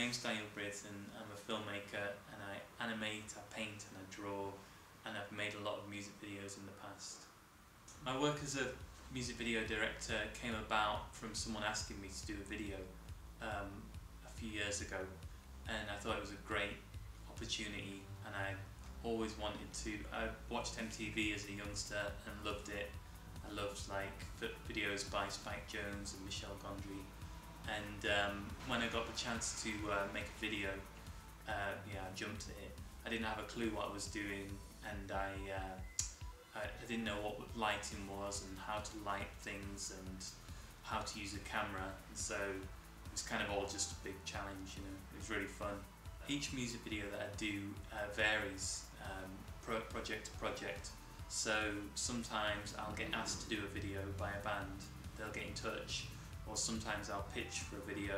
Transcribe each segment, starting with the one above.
name's Daniel Brereton. I'm a filmmaker and I animate, I paint and I draw and I've made a lot of music videos in the past. My work as a music video director came about from someone asking me to do a video um, a few years ago and I thought it was a great opportunity and I always wanted to. I watched MTV as a youngster and loved it. I loved like videos by Spike Jonze and Michel Gondry and um, when I got the chance to uh, make a video uh, yeah I jumped at it. I didn't have a clue what I was doing and I, uh, I, I didn't know what lighting was and how to light things and how to use a camera. So it was kind of all just a big challenge you know. It was really fun. Each music video that I do uh, varies um, pro project to project. So sometimes I'll get asked to do a video by a band. They'll get in touch or sometimes I'll pitch for a video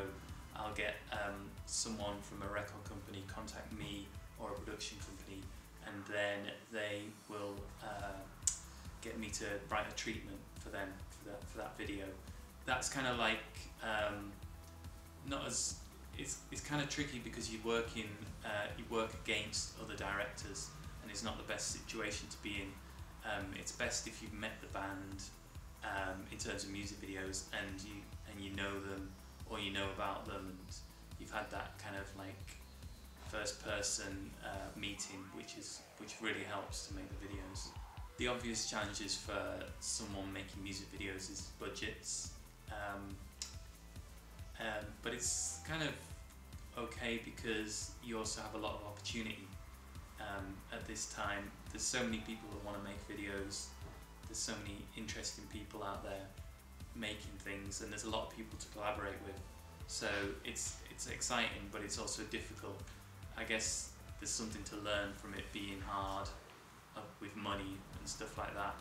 I'll get um, someone from a record company contact me or a production company and then they will uh, get me to write a treatment for them for that, for that video. That's kind of like um, not as it's, it's kind of tricky because you work in uh, you work against other directors and it's not the best situation to be in. Um, it's best if you've met the band um, in terms of music videos and you and you know them or you know about them and you've had that kind of like first person uh, meeting which is which really helps to make the videos. The obvious challenges for someone making music videos is budgets um, um, but it's kind of okay because you also have a lot of opportunity um, at this time. There's so many people that want to make videos, there's so many interesting people out there making things and there's a lot of people to collaborate with. So it's, it's exciting but it's also difficult I guess there's something to learn from it being hard uh, with money and stuff like that.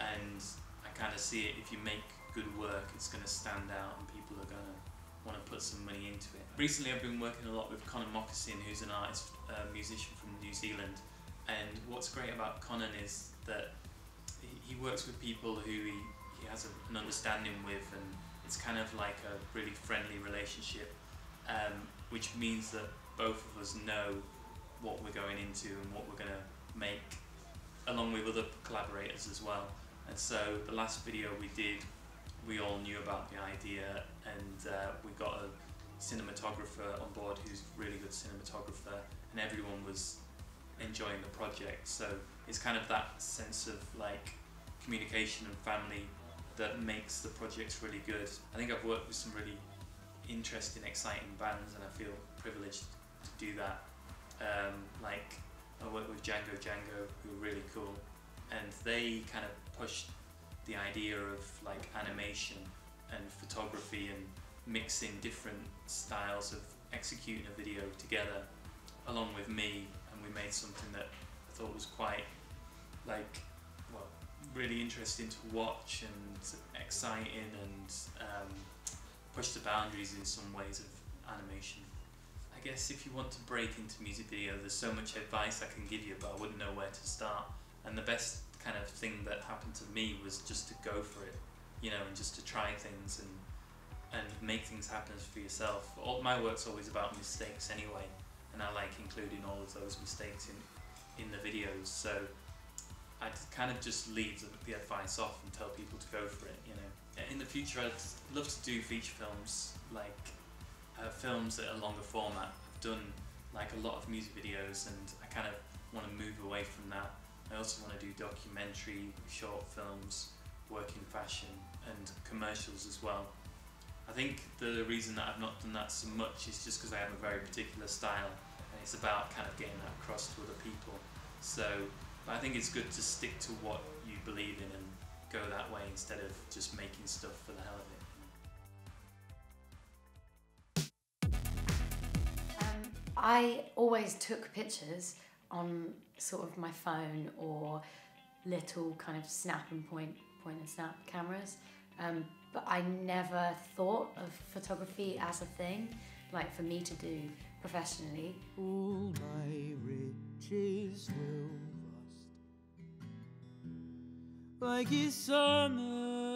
And I kind of see it, if you make good work, it's going to stand out and people are going to want to put some money into it. Recently I've been working a lot with Connan Mockasin who's an artist, uh, musician from New Zealand. And what's great about Connan is that works with people who he, he has a, an understanding with and it's kind of like a really friendly relationship, um, which means that both of us know what we're going into and what we're going to make along with other collaborators as well. And so the last video we did we all knew about the idea and uh, we got a cinematographer on board who's a really good cinematographer and everyone was enjoying the project. So it's kind of that sense of like communication and family that makes the projects really good. I think I've worked with some really interesting, exciting bands and I feel privileged to do that. Um, like I worked with Django Django, who were really cool, and they kind of pushed the idea of like animation and photography and mixing different styles of executing a video together along with me and we made something that I thought was quite like well really interesting to watch and exciting and um, push the boundaries in some ways of animation. I guess if you want to break into music video, there's so much advice I can give you, but I wouldn't know where to start. And the best kind of thing that happened to me was just to go for it, you know, and just to try things and and make things happen for yourself. All my work's always about mistakes anyway, and I like including all of those mistakes in in the videos. So I'd kind of just leave the, the advice off and tell people to go for it, you know. In the future, I'd love to do feature films like uh, films that are longer format. I've done like a lot of music videos and I kind of want to move away from that. I also want to do documentary, short films, work in fashion and commercials as well. I think the reason that I've not done that so much is just because I have a very particular style and it's about kind of getting that across to other people. So I think it's good to stick to what you believe in and go that way instead of just making stuff for the hell of it. I always took pictures on sort of my phone or little kind of snap and point, point and snap cameras. Um, but I never thought of photography as a thing, like for me to do professionally. All my riches will rust like it's summer.